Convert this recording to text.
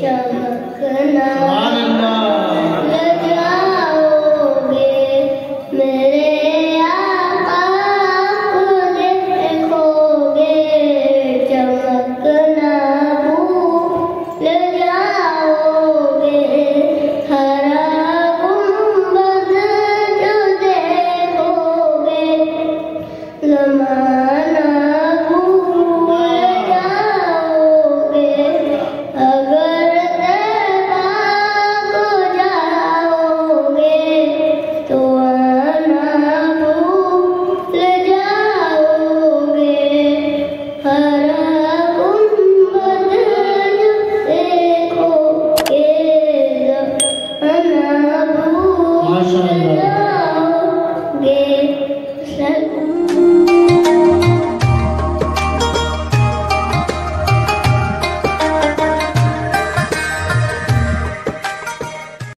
चमकना Maşallah.